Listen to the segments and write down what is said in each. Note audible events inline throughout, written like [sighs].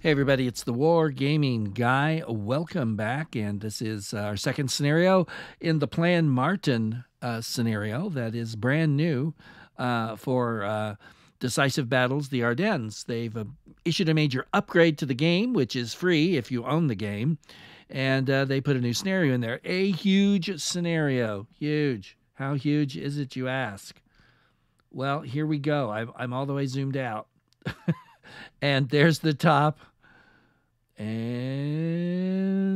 Hey, everybody, it's the Wargaming Guy. Welcome back. And this is our second scenario in the Plan Martin uh, scenario that is brand new uh, for uh, Decisive Battles, the Ardennes. They've uh, issued a major upgrade to the game, which is free if you own the game. And uh, they put a new scenario in there. A huge scenario. Huge. How huge is it, you ask? Well, here we go. I'm, I'm all the way zoomed out. [laughs] and there's the top. And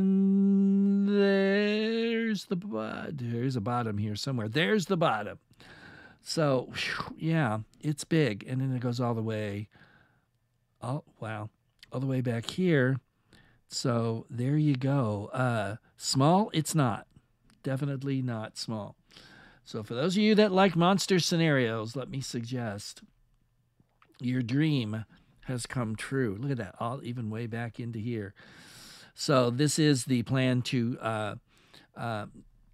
there's the there's a bottom here somewhere. There's the bottom. So yeah, it's big, and then it goes all the way. Oh wow, all the way back here. So there you go. Uh, small, it's not. Definitely not small. So for those of you that like monster scenarios, let me suggest your dream has come true. Look at that, all even way back into here. So this is the plan to uh, uh,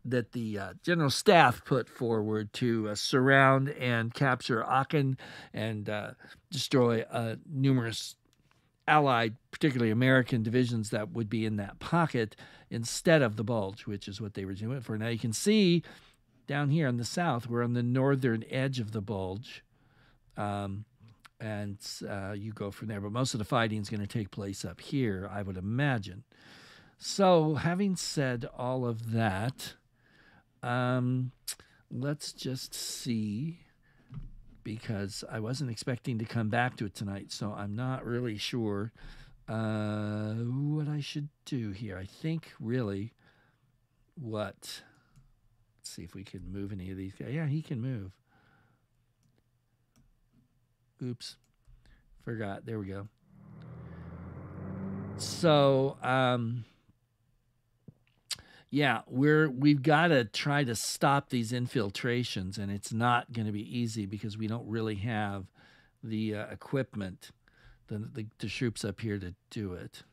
that the uh, general staff put forward to uh, surround and capture Aachen and uh, destroy uh, numerous allied, particularly American divisions that would be in that pocket instead of the bulge, which is what they were doing for. Now you can see down here in the south, we're on the northern edge of the bulge. Um, and uh, you go from there. But most of the fighting is going to take place up here, I would imagine. So, having said all of that, um, let's just see because I wasn't expecting to come back to it tonight, so I'm not really sure uh, what I should do here. I think really what. Let's see if we can move any of these guys. Yeah, he can move. Oops. Forgot. There we go. So, um, yeah, we're we've got to try to stop these infiltrations, and it's not going to be easy because we don't really have the uh, equipment, the, the the troops up here to do it.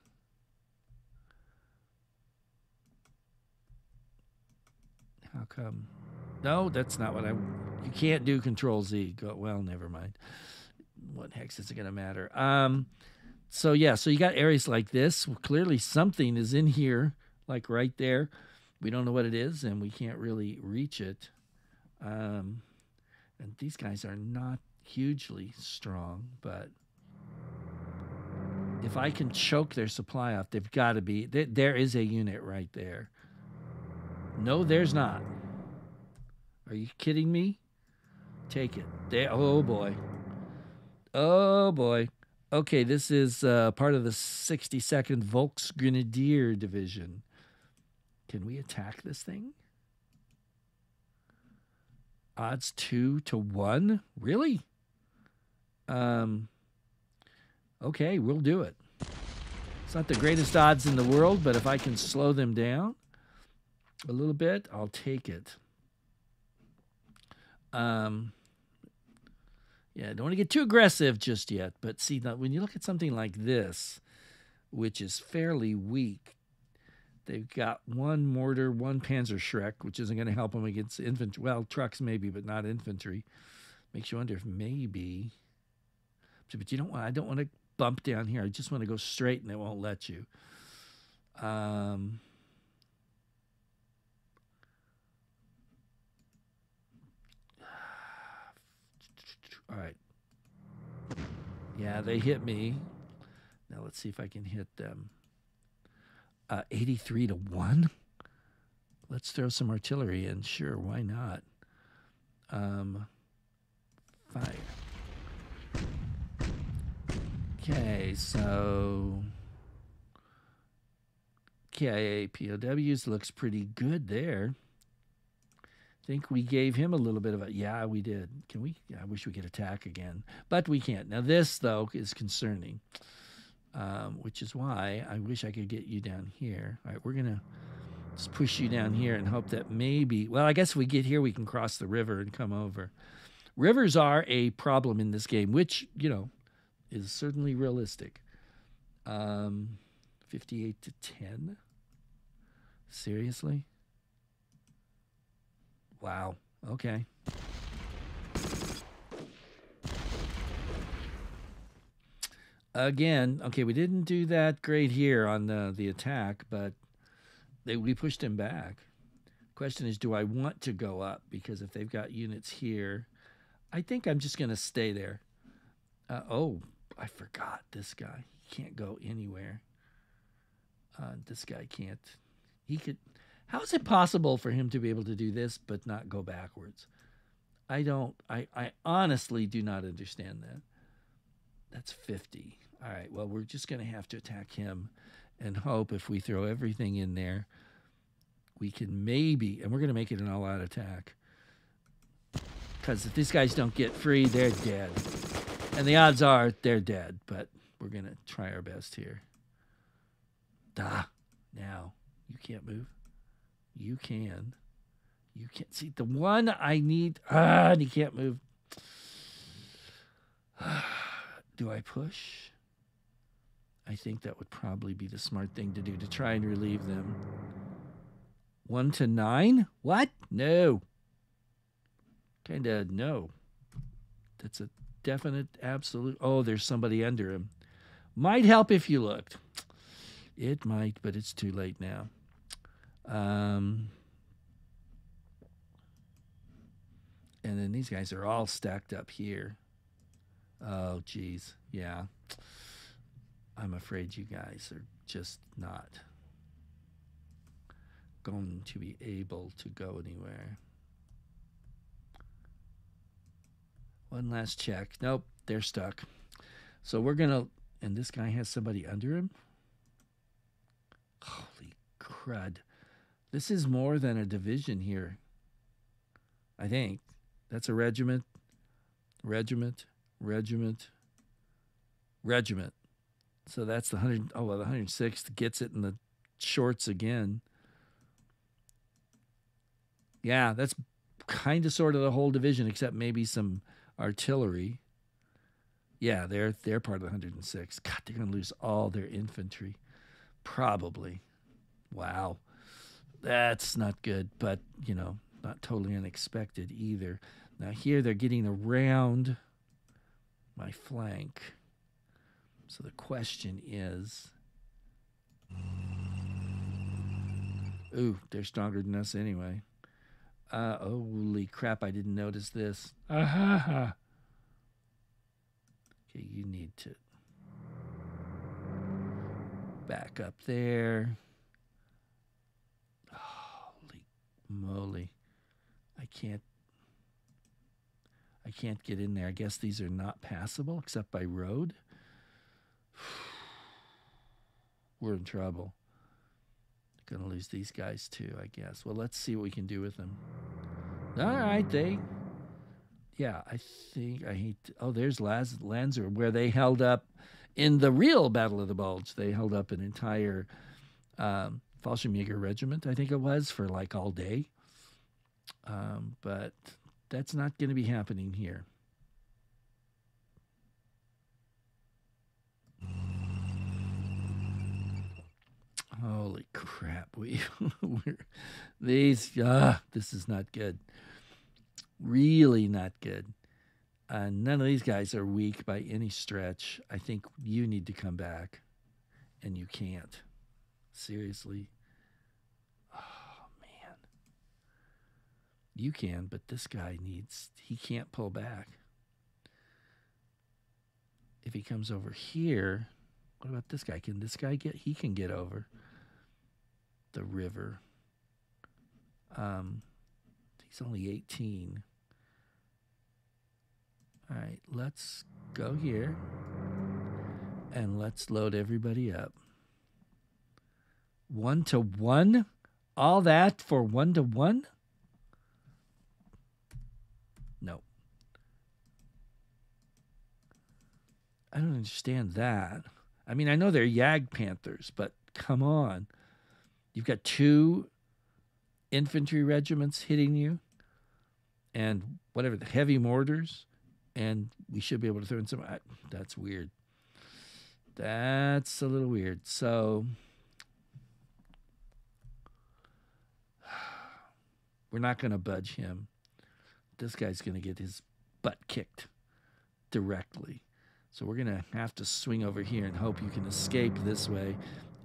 How come? No, that's not what I. You can't do Control Z. Go, well, never mind what hex is it going to matter? Um, so yeah, so you got areas like this. Well, clearly, something is in here, like right there. We don't know what it is, and we can't really reach it. Um, and these guys are not hugely strong, but if I can choke their supply off, they've got to be. There, there is a unit right there. No, there's not. Are you kidding me? Take it. There. Oh boy. Oh boy. Okay, this is uh, part of the 62nd Volksgrenadier Division. Can we attack this thing? Odds two to one? Really? Um. Okay, we'll do it. It's not the greatest odds in the world, but if I can slow them down a little bit, I'll take it. Um. Yeah, don't want to get too aggressive just yet. But see, that when you look at something like this, which is fairly weak, they've got one mortar, one Panzerschreck, which isn't going to help them against infantry. Well, trucks maybe, but not infantry. Makes you wonder if maybe. But you don't want. I don't want to bump down here. I just want to go straight, and it won't let you. Um, All right. Yeah, they hit me. Now let's see if I can hit them. Uh, 83 to 1? Let's throw some artillery in. Sure, why not? Um, fire. Okay, so KIA POWs looks pretty good there think we gave him a little bit of a yeah we did. Can we i wish we could attack again. But we can't. Now this though is concerning um, which is why i wish i could get you down here. All right we're gonna just push you down here and hope that maybe well i guess if we get here we can cross the river and come over. Rivers are a problem in this game which you know is certainly realistic. Um, 58 to 10 seriously Wow. Okay. again, okay, we didn't do that great here on the the attack, but they we pushed him back. Question is, do I want to go up? Because if they've got units here, I think I'm just going to stay there. Uh, oh, I forgot this guy. He can't go anywhere. Uh, this guy can't. He could. How is it possible for him to be able to do this but not go backwards? I don't. I, I honestly do not understand that. That's 50. All right. Well, we're just going to have to attack him and hope if we throw everything in there, we can maybe, and we're going to make it an all out attack. Because if these guys don't get free, they're dead. And the odds are they're dead, but we're going to try our best here. Da. Now, you can't move. You can. You can't see the one I need. Ah, and he can't move. [sighs] Do I push? I think that would probably be the smart thing to do to try and relieve them. One to nine? What? No. Kinda no. That's a definite, absolute. Oh, there's somebody under him. Might help if you looked. It might, but it's too late now. Um, and then these guys are all stacked up here. Oh, geez. Yeah. I'm afraid you guys are just not going to be able to go anywhere. One last check. Nope, they're stuck. So we're going to, and this guy has somebody under him? Holy crud. This is more than a division here. I think. That's a regiment. Regiment. Regiment. Regiment. So that's the 100. Oh, well, the 106th gets it in the shorts again. Yeah, that's kind of sort of the whole division, except maybe some artillery. Yeah, they're they're part of the 106. God, they're gonna lose all their infantry, probably. Wow, that's not good, but you know, not totally unexpected either. Now here they're getting around my flank. So the question is Ooh, they're stronger than us anyway. Uh, holy crap, I didn't notice this. Uh-huh. Okay, you need to back up there. Holy moly. I can't I can't get in there. I guess these are not passable except by road. [sighs] We're in trouble. Gonna lose these guys too, I guess. Well, let's see what we can do with them. All right, they. Yeah, I think I hate. To, oh, there's Laz, Lanzer, where they held up in the real Battle of the Bulge. They held up an entire um, Fallschirmjäger regiment, I think it was, for like all day. Um, but that's not going to be happening here. Holy crap! We [laughs] we're, these Ah, this is not good. Really not good. Uh, none of these guys are weak by any stretch. I think you need to come back, and you can't. Seriously. Oh man. You can, but this guy needs. He can't pull back. If he comes over here, what about this guy? Can this guy get? He can get over the river. Um, he's only 18. All right, let's go here and let's load everybody up. One to one? All that for one to one? No. I don't understand that. I mean, I know they're Jagd Panthers, but come on. You've got two infantry regiments hitting you and whatever, the heavy mortars, and we should be able to throw in some. That's weird. That's a little weird. So [sighs] we're not going to budge him. This guy's going to get his butt kicked directly. So we're going to have to swing over here and hope you can escape this way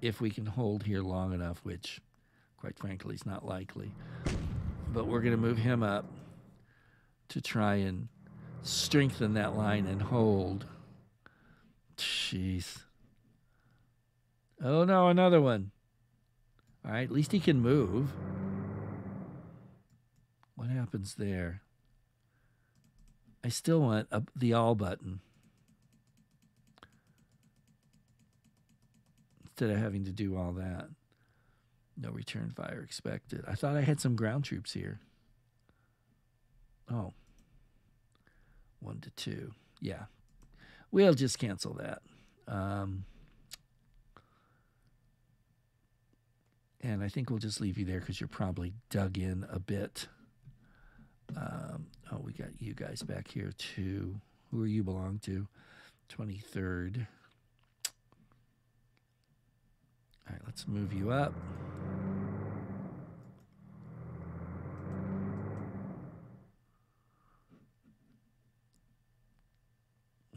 if we can hold here long enough, which, quite frankly, is not likely. But we're going to move him up to try and strengthen that line and hold. Jeez. Oh no, another one. All right, at least he can move. What happens there? I still want a, the all button. Instead of having to do all that. No return fire expected. I thought I had some ground troops here. Oh. One to two. Yeah. We'll just cancel that. Um, and I think we'll just leave you there because you're probably dug in a bit. Um, oh, we got you guys back here too. Who are you belong to? 23rd. All right, let's move you up.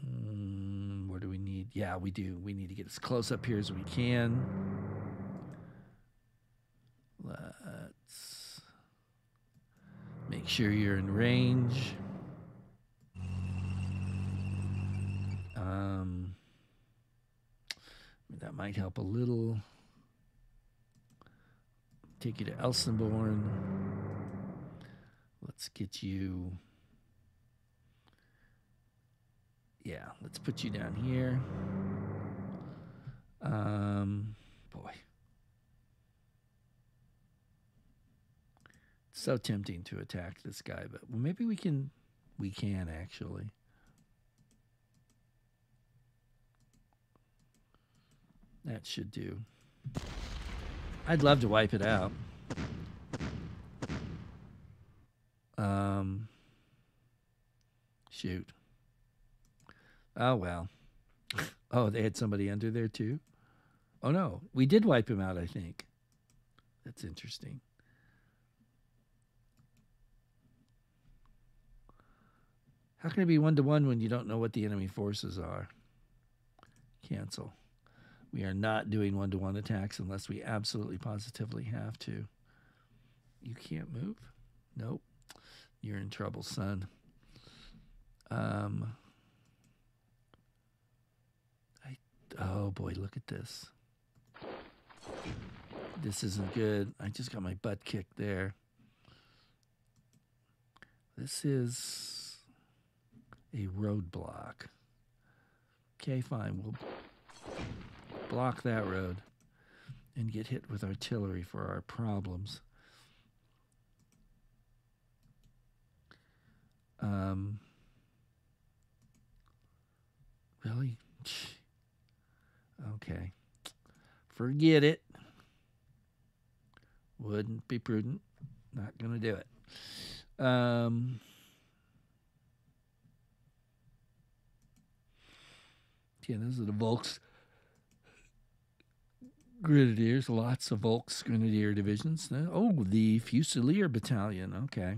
Mm, where do we need? Yeah, we do. We need to get as close up here as we can. Let's make sure you're in range. Um, that might help a little. Take you to Elsenborn. Let's get you. Yeah, let's put you down here. Um, boy. so tempting to attack this guy, but maybe we can. We can actually. That should do. I'd love to wipe it out. Um. Shoot. Oh well. [laughs] oh, they had somebody under there too. Oh no, we did wipe him out. I think. That's interesting. How can it be one to one when you don't know what the enemy forces are? Cancel. We are not doing one to one attacks unless we absolutely positively have to. You can't move? Nope. You're in trouble, son. Um I oh boy, look at this. This isn't good. I just got my butt kicked there. This is a roadblock. Okay, fine. We'll block that road and get hit with artillery for our problems. Um, really? [sighs] Okay. Forget it. Wouldn't be prudent. Not going to do it. Um, Yeah, those are the Volks Grenadiers. Lots of Volks Grenadier divisions. Oh, the Fusilier Battalion. Okay.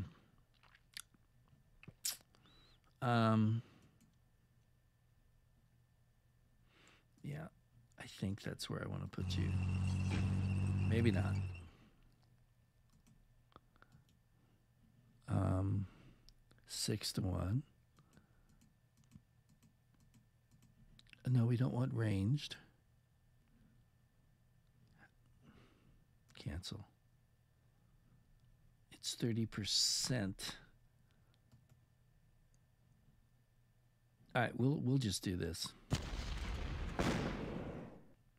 Um. Yeah, I think that's where I want to put you. Maybe not. Um, six to one. No, we don't want ranged. Cancel. It's 30%. All right, we'll we'll just do this.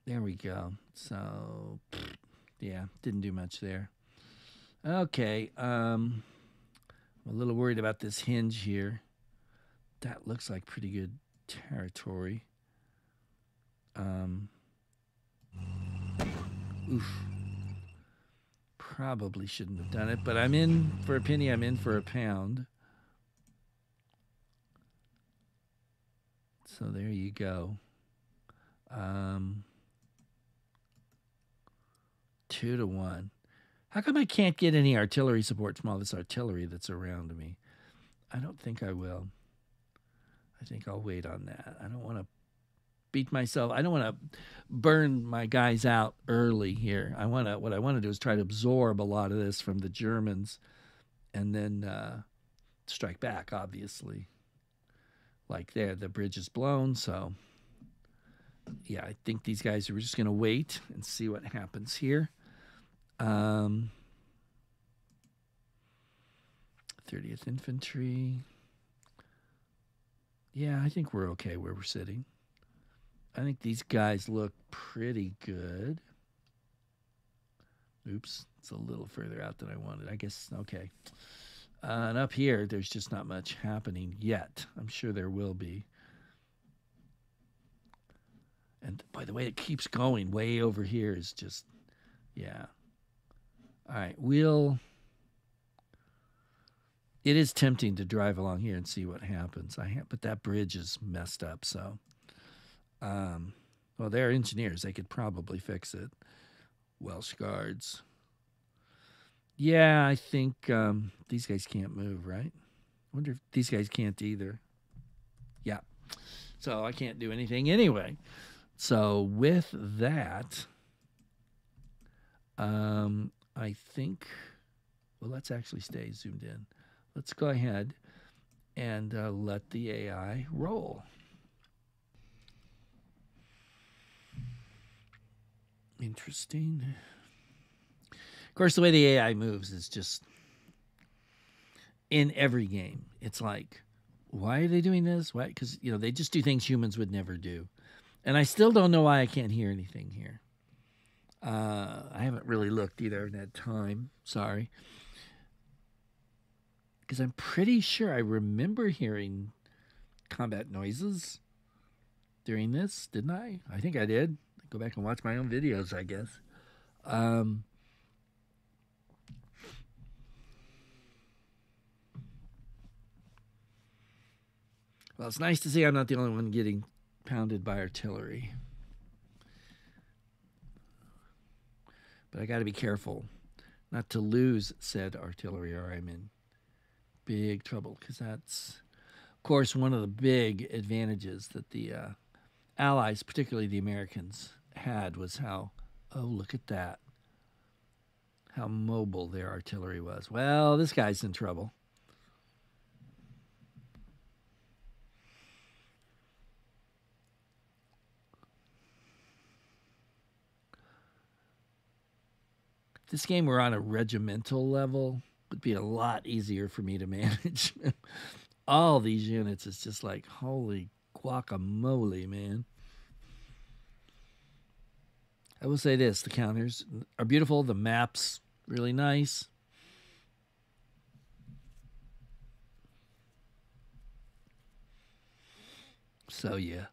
There we go. So, yeah, didn't do much there. Okay, um, I'm a little worried about this hinge here. That looks like pretty good territory. Um, oof. Probably shouldn't have done it, but I'm in for a penny, I'm in for a pound. So there you go. Um, two to one. How come I can't get any artillery support from all this artillery that's around me? I don't think I will. I think I'll wait on that. I don't want to beat myself. I don't want to burn my guys out early here. I want to. What I want to do is try to absorb a lot of this from the Germans, and then uh, strike back. Obviously, like there, the bridge is blown. So, yeah, I think these guys are just going to wait and see what happens here. Um, 30th Infantry. Yeah, I think we're okay where we're sitting. I think these guys look pretty good. Oops, it's a little further out than I wanted. I guess, okay. Uh, and up here, there's just not much happening yet. I'm sure there will be. And by the way, it keeps going way over here is just, yeah. All right, we'll. It is tempting to drive along here and see what happens. I have, but that bridge is messed up, so. Um, well, they're engineers. They could probably fix it. Welsh guards. Yeah, I think um, these guys can't move, right? I wonder if these guys can't either. Yeah. So I can't do anything anyway. So with that, um, I think, well, let's actually stay zoomed in. Let's go ahead and uh, let the AI roll. Interesting. Of course, the way the AI moves is just in every game. It's like, why are they doing this? Why? Because you know they just do things humans would never do, and I still don't know why I can't hear anything here. Uh, I haven't really looked either in that time. Sorry, because I'm pretty sure I remember hearing combat noises during this, didn't I? I think I did go back and watch my own videos, I guess. Um, well, it's nice to see I'm not the only one getting pounded by artillery. But I got to be careful not to lose said artillery or I'm in big trouble because that's, of course, one of the big advantages that the uh, Allies, particularly the Americans, had was how, oh, look at that. How mobile their artillery was. Well, this guy's in trouble. This game were on a regimental level, would be a lot easier for me to manage. [laughs] All these units, it's just like, holy guacamole, man. I will say this the counters are beautiful, the map's really nice. So, yeah,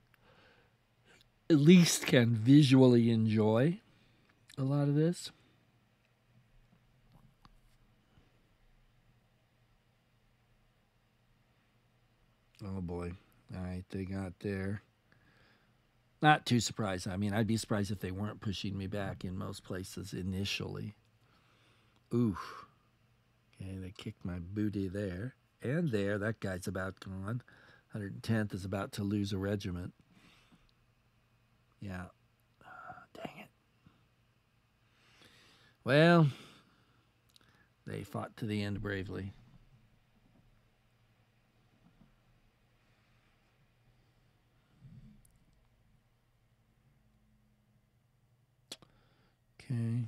at least can visually enjoy a lot of this. Oh boy. All right, they got there. Not too surprised. I mean, I'd be surprised if they weren't pushing me back in most places initially. Oof. Okay, they kicked my booty there. And there, that guy's about gone. 110th is about to lose a regiment. Yeah. [sighs] dang it. Well, they fought to the end bravely. Okay.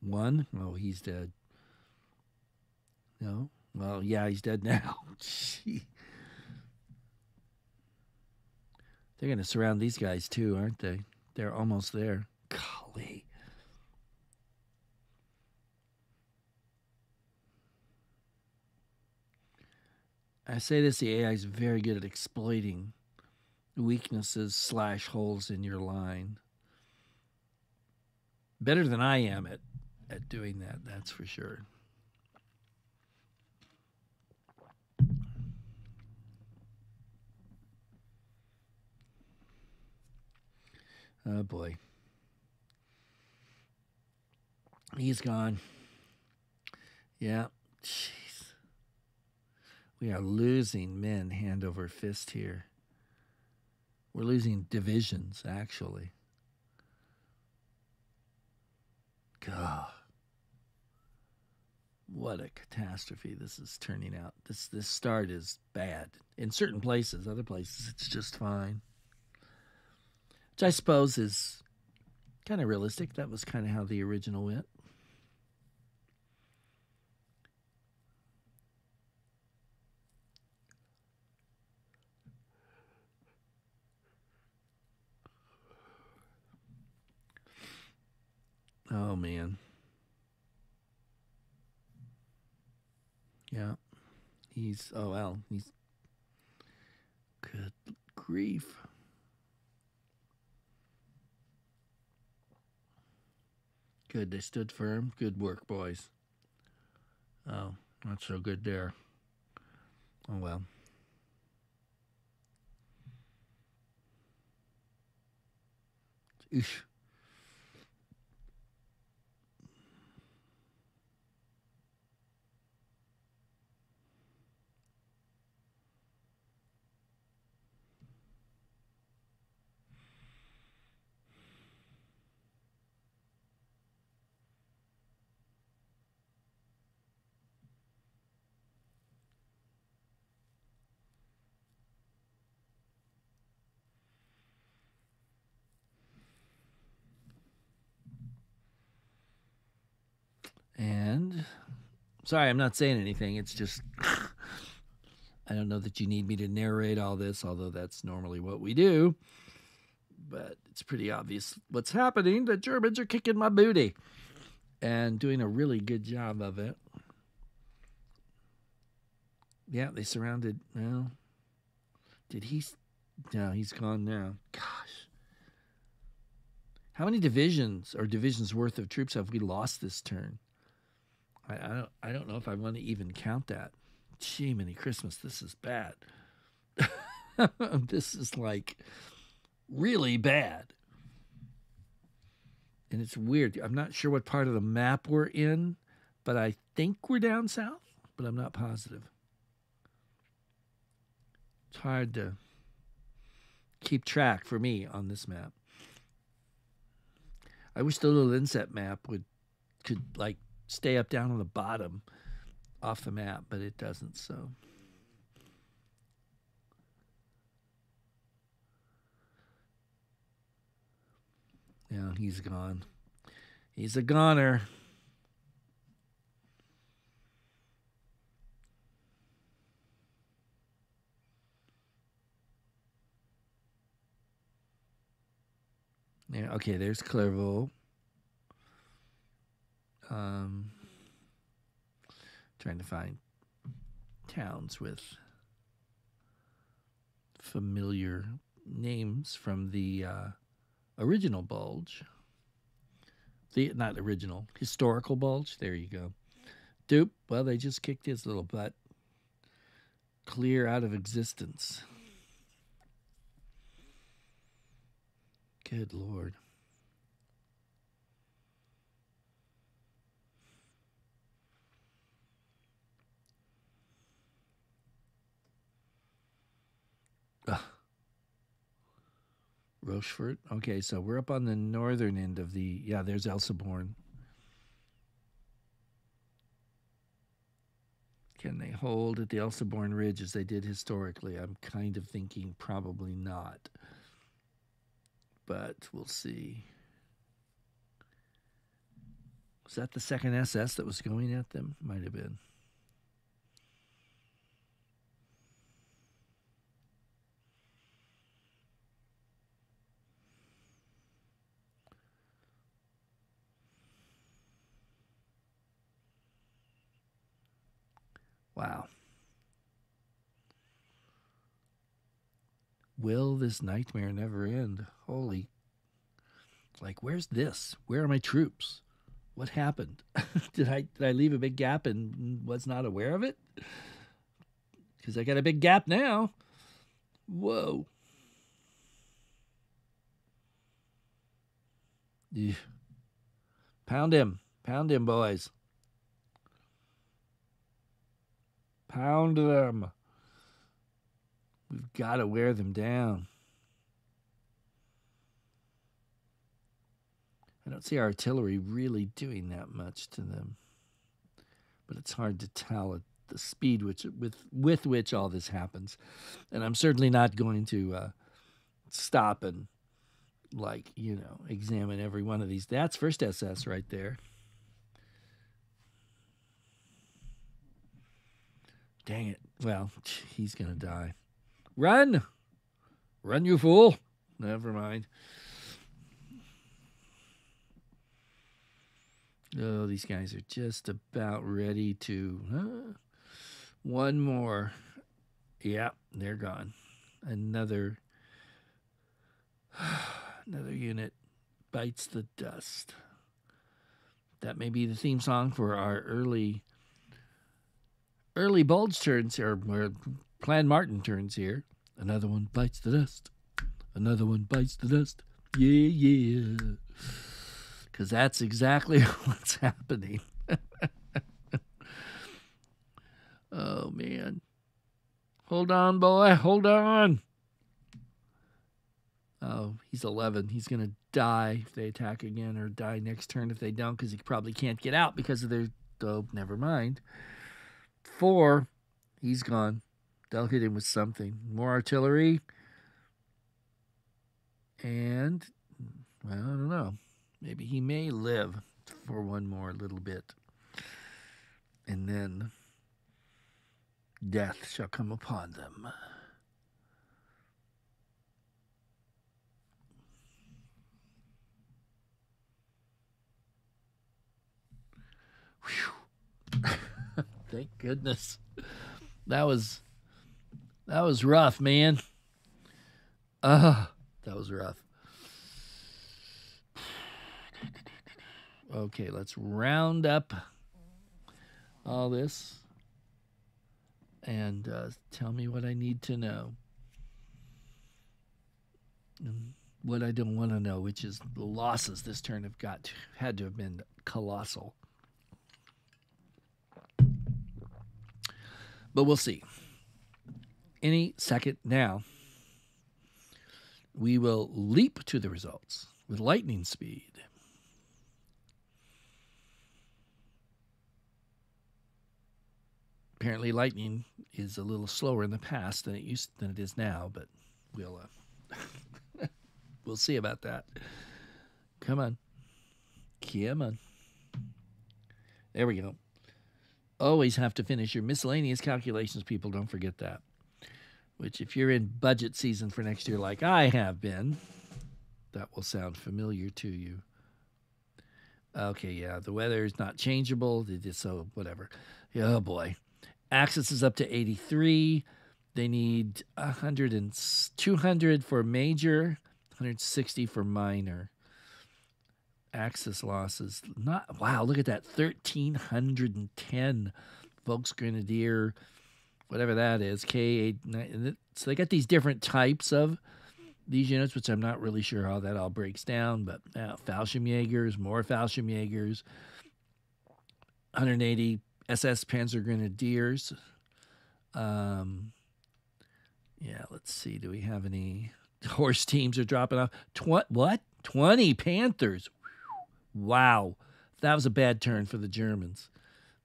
One? Oh, he's dead. No? Well, yeah, he's dead now. [laughs] Gee. They're going to surround these guys too, aren't they? They're almost there. Golly. I say this the AI is very good at exploiting weaknesses slash holes in your line. Better than I am at, at doing that, that's for sure. Oh boy. He's gone. Yeah, Jeez. We are losing men hand over fist here. We're losing divisions, actually. God. What a catastrophe this is turning out. This this start is bad. In certain places, other places it's just fine. Which I suppose is kind of realistic. That was kind of how the original went. Oh man. Yeah. He's oh well, he's good grief. Good, they stood firm. Good work, boys. Oh, not so good there. Oh well. And sorry, I'm not saying anything. It's just [laughs] I don't know that you need me to narrate all this, although that's normally what we do. But it's pretty obvious what's happening. The Germans are kicking my booty and doing a really good job of it. Yeah, they surrounded. Well, did he? No, he's gone now. Gosh. How many divisions or divisions worth of troops have we lost this turn? I, I don't I don't know if I want to even count that. Gee, many Christmas, this is bad. [laughs] this is like really bad. And it's weird. I'm not sure what part of the map we're in, but I think we're down south, but I'm not positive. It's hard to keep track for me on this map. I wish the little inset map would could like stay up down on the bottom off the map, but it doesn't. So. Yeah, he's gone. He's a goner. Yeah, okay, there's Clervaux. Um, trying to find towns with familiar names from the uh, original bulge. The not original, historical bulge. There you go. Dupe. Well, they just kicked his little butt clear out of existence. Good lord. Rochefort. Okay, so we're up on the northern end of the. Yeah, there's Elsenborn. Can they hold at the Elsenborn Ridge as they did historically? I'm kind of thinking probably not. But we'll see. Was that the second SS that was going at them? Might have been. Wow. Will this nightmare never end? Holy. Like, where's this? Where are my troops? What happened? [laughs] did I did I leave a big gap and was not aware of it? Because I got a big gap now. Whoa. Yeah. Pound him. Pound him, boys. Pound them. We've got to wear them down. I don't see artillery really doing that much to them. But it's hard to tell at the speed which with with which all this happens. And I'm certainly not going to uh, stop and like, you know, examine every one of these. That's first SS right there. Dang it. Well, [sniffs] he's going to die. Run! Run, you fool! Never mind. Oh, these guys are just about ready to. Uh, one more. Yep, they're gone. Another. [sighs] Another unit bites the dust. That may be the theme song for our early early bulge turns here, or Plan Martin turns here. Another one bites the dust. Another one bites the dust. Yeah, yeah. Because that's exactly [laughs] what's happening. [laughs] oh, man. Hold on, boy. Hold on. Oh, he's 11. He's going to die if they attack again or die next turn if they don't because he probably can't get out because of their. Oh, never mind. Four. He's gone. They'll hit him with something. More artillery. And, well, I don't know. Maybe he may live for one more little bit. And then death shall come upon them. Thank goodness. That was that was rough, man. Uh that was rough. Okay, let's round up all this and uh, tell me what I need to know. And what I don't want to know, which is the losses this turn have got to, had to have been colossal. But we'll see. Any second now, we will leap to the results with lightning speed. Apparently, lightning is a little slower in the past than it used than it is now, but we'll uh, [laughs] we'll see about that. Come on, come on. There we go. Always have to finish your miscellaneous calculations, people. Don't forget that. Which, if you're in budget season for next year, like I have been, that will sound familiar to you. Okay, yeah, the weather is not changeable. So, whatever. Oh boy. Axis is up to 83. They need 100 and 200 for major, 160 for minor. Axis losses. Not wow, look at that. 1310 Volksgrenadier, whatever that is. K8 so they got these different types of these units, which I'm not really sure how that all breaks down, but uh, Fallschirmjägers, more Fallschirmjägers, 180 SS Panzer Grenadiers. Um, yeah, let's see. Do we have any [laughs] horse teams are dropping off? Tw- what? 20 Panthers. Wow. That was a bad turn for the Germans.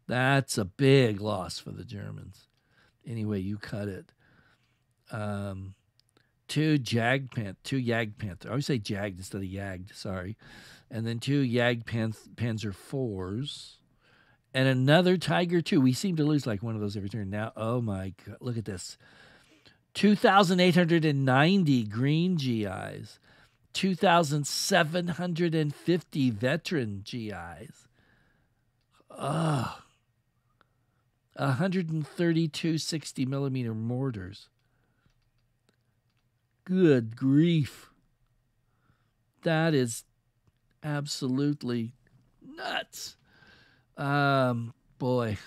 That's a big loss for the Germans. Anyway, you cut it. Um, two Jag Panther, two Jagd Panther. I always say Jagged instead of Yagged, sorry. And then two Jagd Panzer fours and another Tiger too. We seem to lose like one of those every turn. Now, oh my god, look at this. 2,890 green GIs, 2,750 veteran GIs. Ugh. 132 60 millimeter mortars. Good grief. That is absolutely nuts. Um, boy.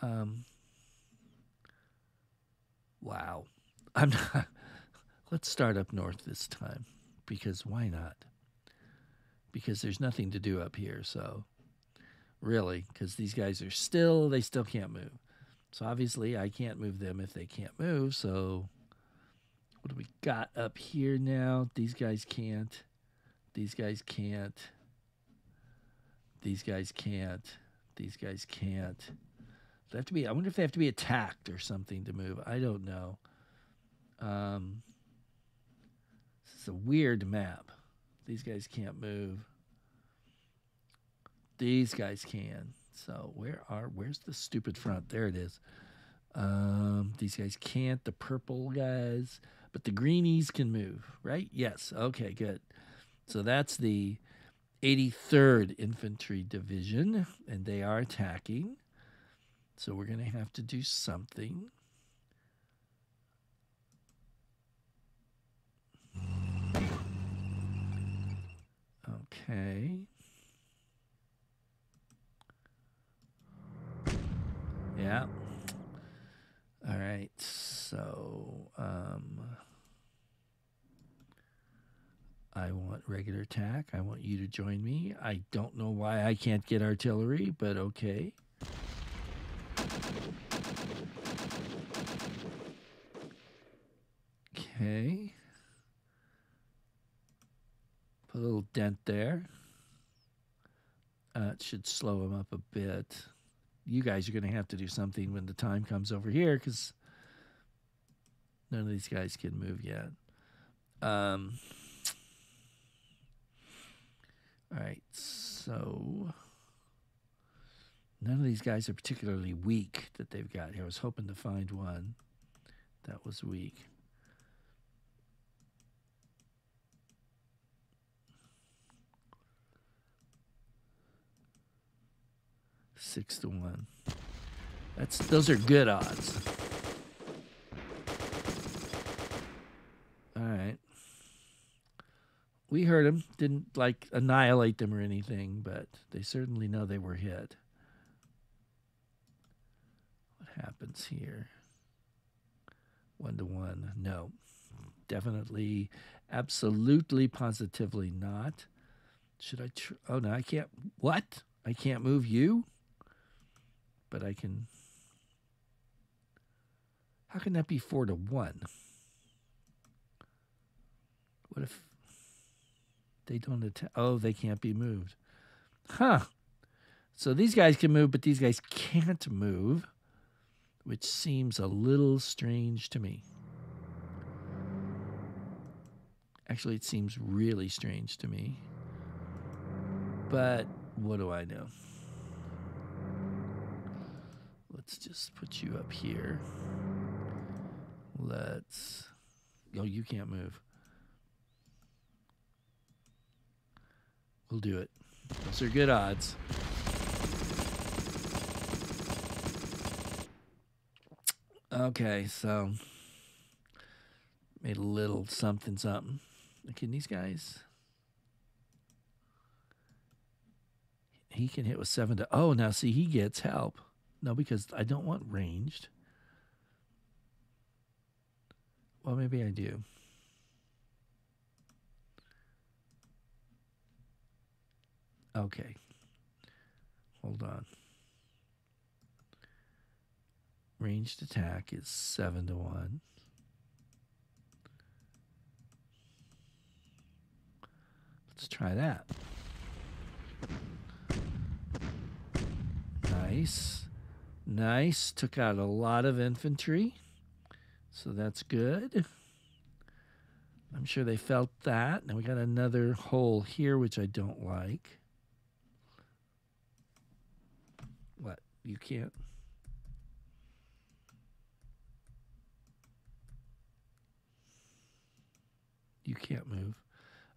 Um, wow. I'm not. Let's start up north this time because why not? Because there's nothing to do up here. So really, because these guys are still, they still can't move. So obviously, I can't move them if they can't move. So what do we got up here now? These guys can't. These guys can't. These guys can't. These guys can't. They have to be. I wonder if they have to be attacked or something to move. I don't know. Um, a weird map. These guys can't move. These guys can. So where are where's the stupid front? There it is. Um, these guys can't. The purple guys, but the greenies can move, right? Yes. Okay, good. So that's the 83rd Infantry Division, and they are attacking. So we're going to have to do something. Okay. Yeah. All right. So, um, I want regular attack. I want you to join me. I don't know why I can't get artillery, but okay. Okay. Put a little dent there. Uh, it should slow him up a bit. You guys are going to have to do something when the time comes over here because none of these guys can move yet. Um, all right, so none of these guys are particularly weak that they've got here. I was hoping to find one that was weak. Six to one. That's those are good odds. All right. We heard them, didn't like annihilate them or anything, but they certainly know they were hit. What happens here? One to one. No. Definitely, absolutely, positively not. Should I? Tr- oh no, I can't. What? I can't move you? But I can. How can that be four to one? What if they don't attack? Oh, they can't be moved. Huh. So these guys can move, but these guys can't move, which seems a little strange to me. Actually, it seems really strange to me. But what do I know? Let's just put you up here. Let's. Oh, you can't move. We'll do it. Those are good odds. Okay, so made a little something something. Can these guys? He can hit with seven to. Oh, now see, he gets help. No, because I don't want ranged. Well, maybe I do. Okay. Hold on. Ranged attack is 7 to 1. Let's try that. Nice. Nice. Took out a lot of infantry. So that's good. I'm sure they felt that. Now we got another hole here, which I don't like. What? You can't? You can't move.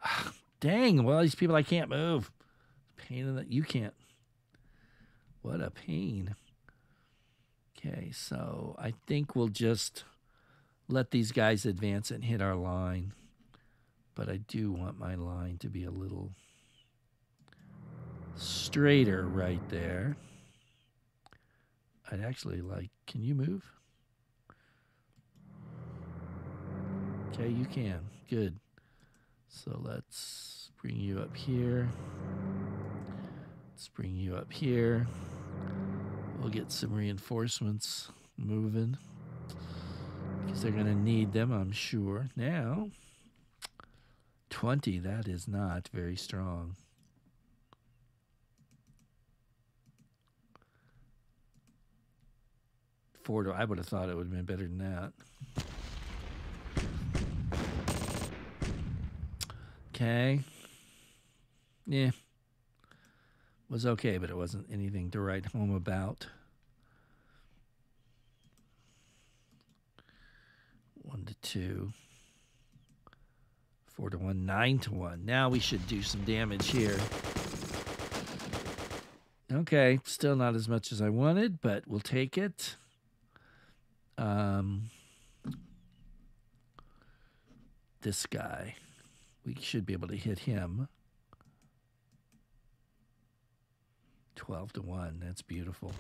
Ah, dang, well, these people I can't move. Pain in that you can't. What a pain. Okay, so I think we'll just let these guys advance and hit our line. But I do want my line to be a little straighter right there. I'd actually like, can you move? Okay, you can. Good. So let's bring you up here. Let's bring you up here. We'll get some reinforcements moving because they're going to need them, I'm sure. Now, 20, that is not very strong. Four I would have thought it would have been better than that. Okay. Yeah. Was okay, but it wasn't anything to write home about. One to two. Four to one, nine to one. Now we should do some damage here. Okay, still not as much as I wanted, but we'll take it. Um, this guy. We should be able to hit him. 12 to 1. That's beautiful.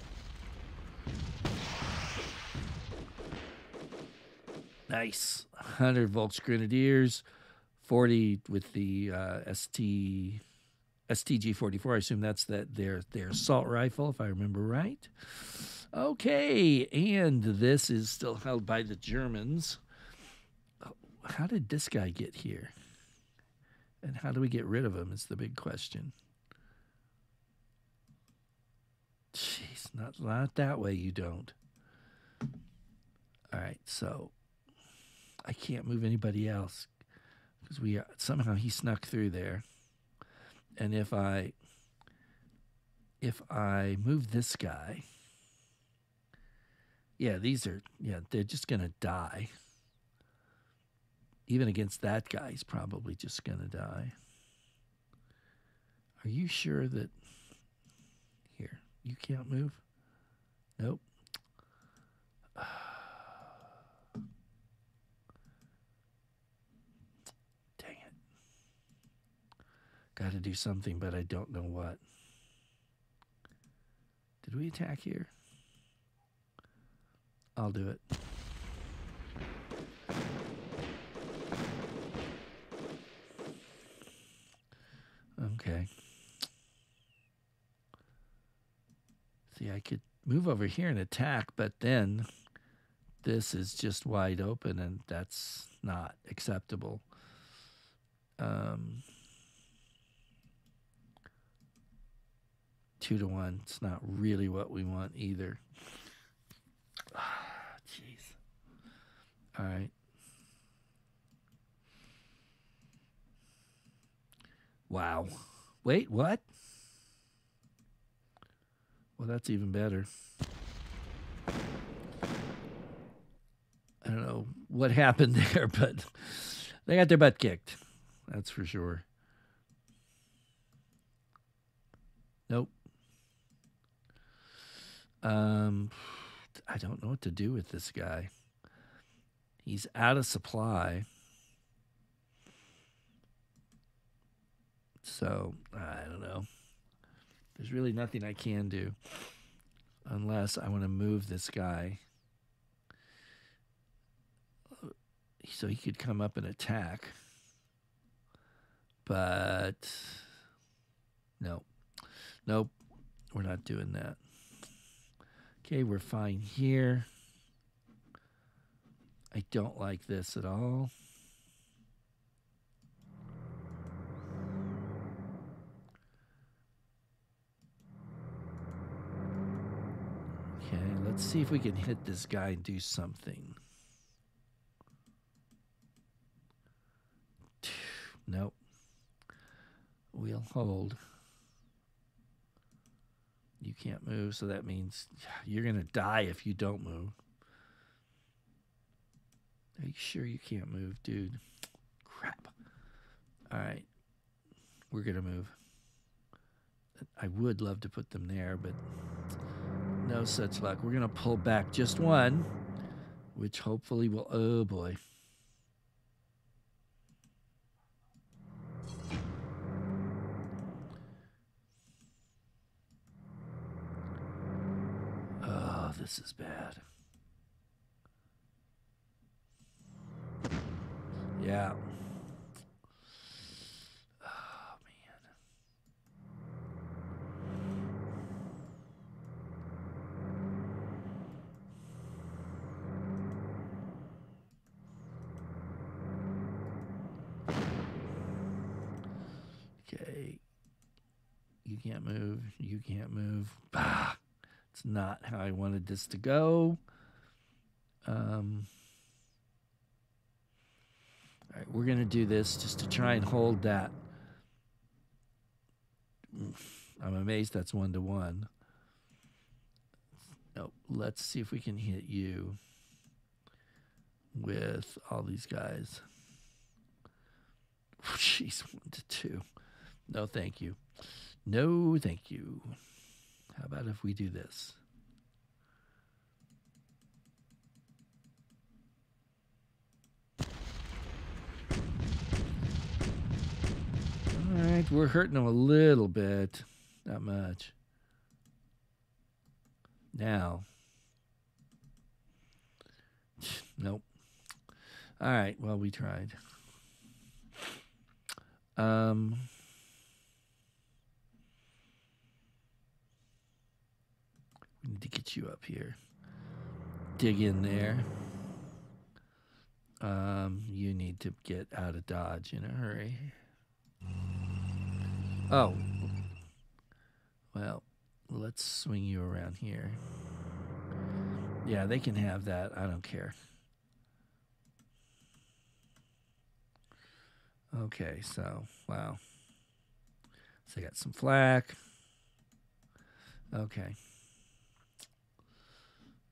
Nice. 100 Volks Grenadiers, 40 with the uh, ST STG 44. I assume that's that their their assault rifle, if I remember right. Okay, and this is still held by the Germans. How did this guy get here? And how do we get rid of him is the big question. Jeez, not, not that way you don't. All right, so I can't move anybody else because we are, somehow he snuck through there. And if I if I move this guy, yeah, these are yeah, they're just gonna die even against that guy, he's probably just to die. Are you sure that. You can't move? Nope. [sighs] Dang it. Got to do something, but I don't know what. Did we attack here? I'll do it. Okay. See, I could move over here and attack, but then this is just wide open, and that's not acceptable. Um, two to one. It's not really what we want either. [sighs] Jeez. All right. Wow. Wait, what? Well, that's even better. I don't know what happened [laughs] there, but they got their butt kicked. That's for sure. Nope. Um, I don't know what to do with this guy. He's out of supply. So I don't know. There's really nothing I can do unless I want to move this guy so he could come up and attack. But no, nope, we're not doing that. Okay, we're fine here. I don't like this at all. Let's see if we can hit this guy and do something. Nope. We'll hold. You can't move, so that means you're going to die if you don't move. Are you sure you can't move, dude? Crap. All right. We're going to move. I would love to put them there, but no such luck. We're going to pull back just one, which hopefully will. Oh boy. Oh, this is bad. Yeah. Oh, man. Can't move. You can't move. Bah, [sighs] it's not how I wanted this to go. Um, all right, we're going to do this just to try and hold that. I'm amazed that's one to one. No, let's see if we can hit you with all these guys. [laughs] Jeez, one to two. No, thank you. No, thank you. How about if we do this? All right, we're hurting them a little bit. Not much. Now. [sighs] Nope. All right, well, we tried. Um, we need to get you up here. Dig in there. Um, you need to get out of Dodge in a hurry. Oh. Well, let's swing you around here. Yeah, they can have that. I don't care. Okay, so, wow. So I got some flak. Okay.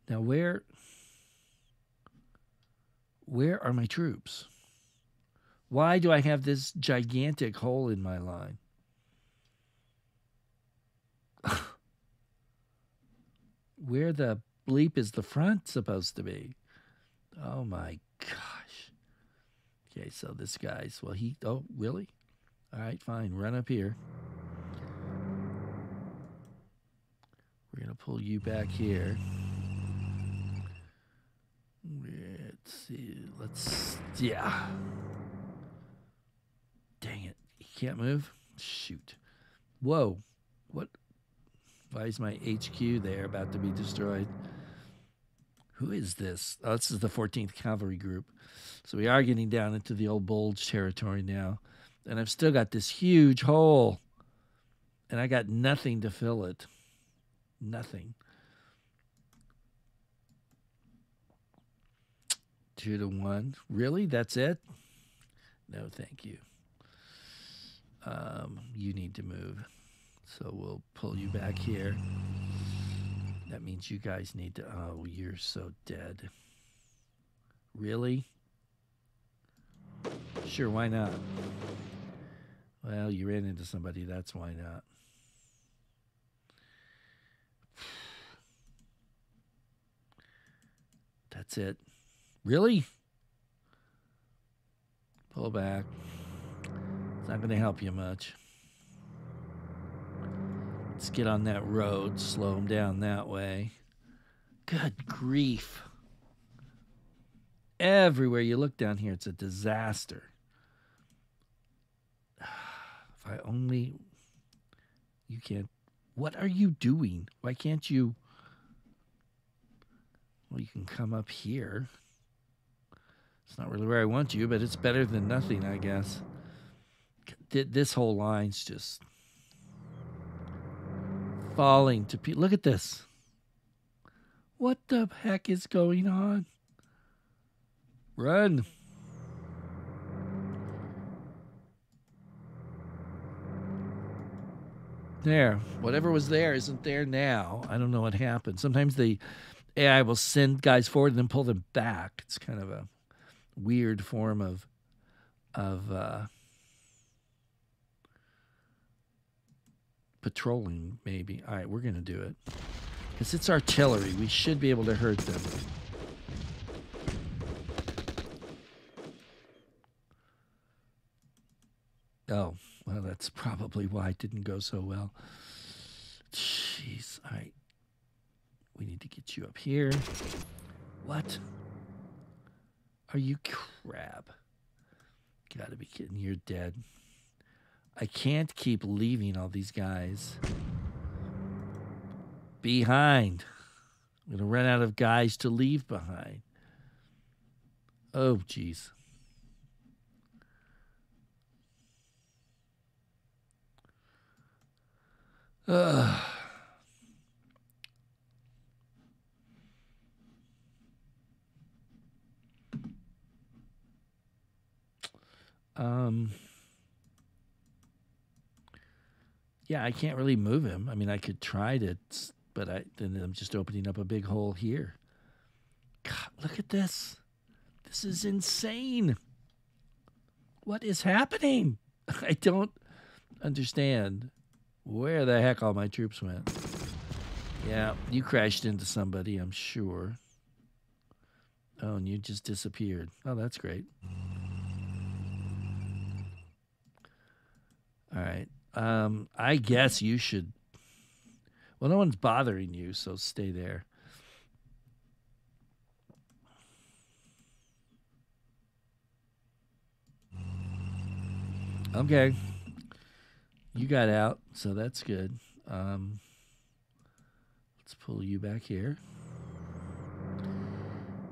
Now where where are my troops? Why do I have this gigantic hole in my line? [laughs] where the bleep is the front supposed to be? Oh my gosh. Okay, so this guy's, well, he, oh, really? All right, fine. Run up here. We're going to pull you back here. Let's see. Let's, yeah. Dang it. He can't move? Shoot. Whoa. What? Why is my HQ there about to be destroyed? Who is this? Oh, this is the 14th Cavalry Group. So we are getting down into the old bulge territory now. And I've still got this huge hole. And I got nothing to fill it. Nothing. Two to one. Really? That's it? No, thank you. Um, you need to move. So we'll pull you back here. That means you guys need to. Oh, you're so dead. Really? Sure, why not? Well, you ran into somebody, that's why not. [sighs] That's it. Really? Pull back. It's not going to help you much. Let's get on that road, slow them down that way. Good grief. Everywhere you look down here, it's a disaster. [sighs] If I only. You can't. What are you doing? Why can't you. Well, you can come up here. It's not really where I want you, but it's better than nothing, I guess. This whole line's just falling to pieces. Look at this. What the heck is going on? Run. There. Whatever was there isn't there now. I don't know what happened. Sometimes the AI will send guys forward and then pull them back. It's kind of a weird form of of uh, patrolling, maybe. All right, we're to do it. Because it's artillery. We should be able to hurt them. Oh, well, that's probably why it didn't go so well. Jeez. All right. We need to get you up here. What? Are you crab? Gotta be kidding. You're dead. I can't keep leaving all these guys behind. I'm to run out of guys to leave behind. Oh, jeez. Uh, um, yeah, I can't really move him. I mean, I could try to, but I then I'm just opening up a big hole here. God, look at this. This is insane. What is happening? [laughs] I don't understand where the heck all my troops went. Yeah, you crashed into somebody, I'm sure. Oh, and you just disappeared. Oh, that's great. All right. Um, I guess you should. Well, no one's bothering you, so stay there. Okay. You got out, so that's good. Um, let's pull you back here.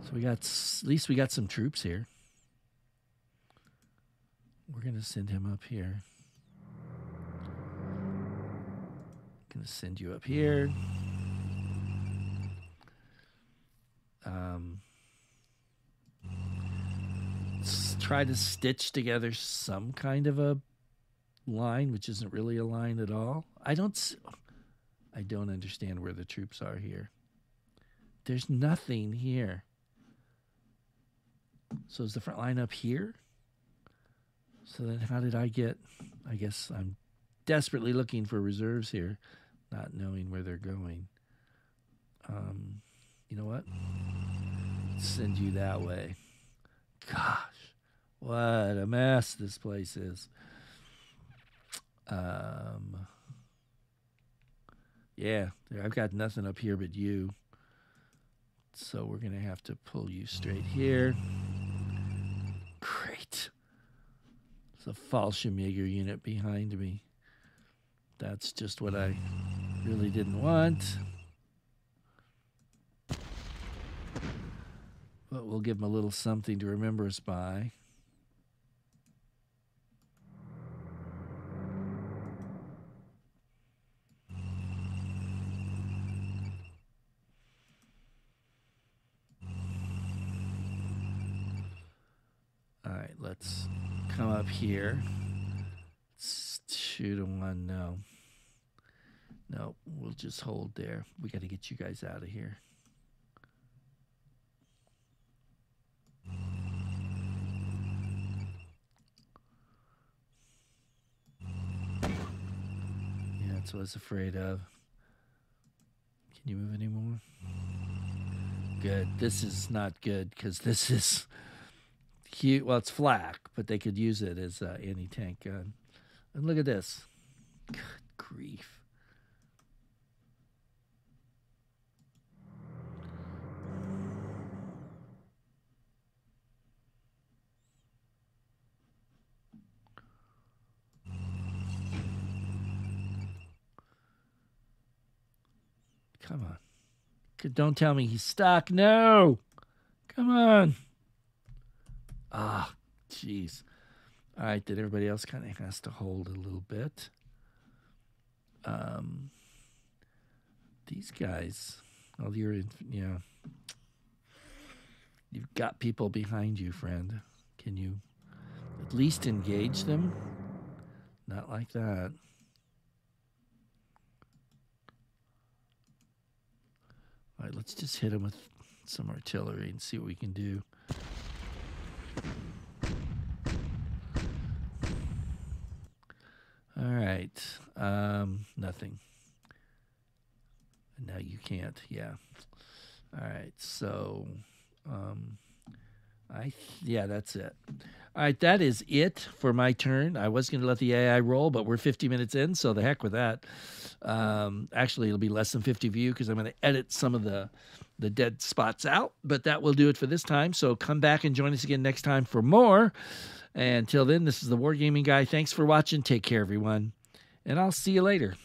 So we got, at least we got some troops here. We're going to send him up here. To send you up here. Um, try to stitch together some kind of a line, which isn't really a line at all. I don't. I don't understand where the troops are here. There's nothing here. So is the front line up here? So then how did I get I guess I'm desperately looking for reserves here, not knowing where they're going. Um, you know what? Send you that way. Gosh. What a mess this place is. Um, yeah, I've got nothing up here but you. So we're going to have to pull you straight here. Great. It's a Fallschirmjäger unit behind me. That's just what I really didn't want. But we'll give them a little something to remember us by. All right, let's come up here. Shoot a one. No. No, we'll just hold there. We got to get you guys out of here. Yeah, that's what I was afraid of. Can you move anymore? Good. This is not good because this is cute. Well, it's flak, but they could use it as an anti-tank gun. And look at this. Good grief. Come on. Don't tell me he's stuck. No. Come on. Ah, jeez. All right, then everybody else kind of has to hold a little bit. Um, these guys, well, you're in, yeah. You've got people behind you, friend. Can you at least engage them? Not like that. All right, let's just hit them with some artillery and see what we can do. All right. Um, nothing. No, you can't. Yeah. All right. So, um, I yeah, that's it. All right, that is it for my turn. I was going to let the AI roll, but we're 50 minutes in, so the heck with that. Um, actually, it'll be less than 50 view because I'm going to edit some of the the dead spots out. But that will do it for this time. So come back and join us again next time for more. And until then, this is the Wargaming Guy. Thanks for watching. Take care, everyone. And I'll see you later.